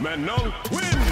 Manong win!